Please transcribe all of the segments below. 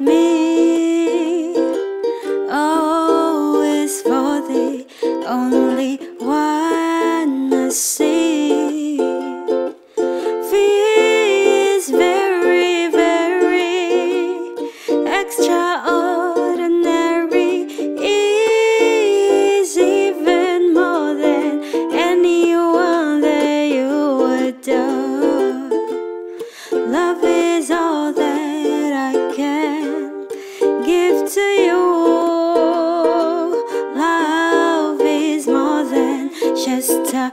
me. Oh, it's for thee, only one I see. to you. Love is more than just a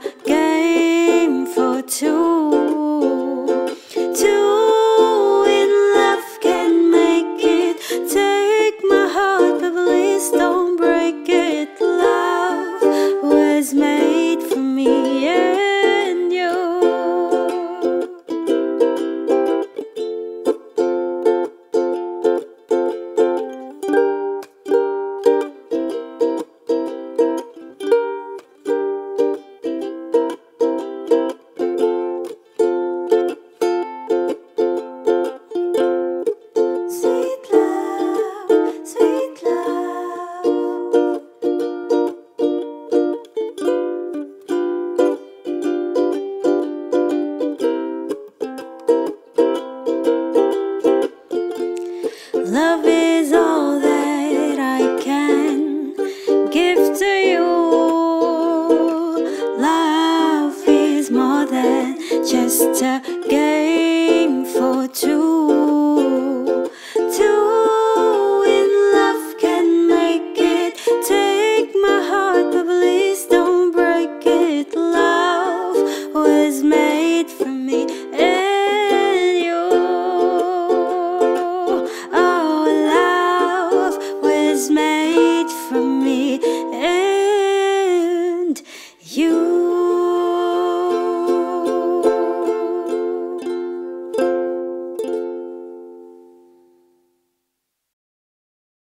Love is all that I can give to you. Love is more than just a game.